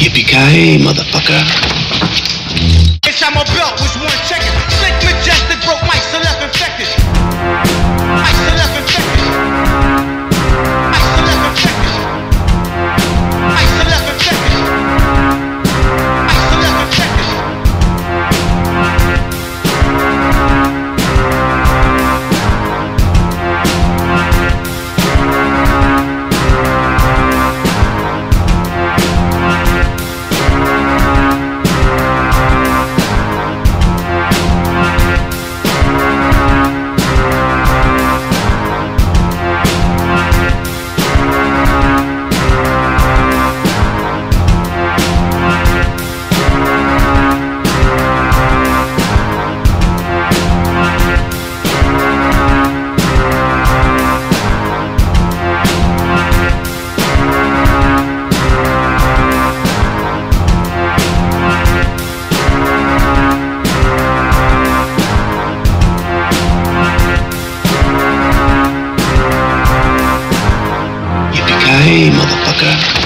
Yippee-ki-yay, motherfucker. Bitch, I'm a belt, which one checking? Hey, motherfucker.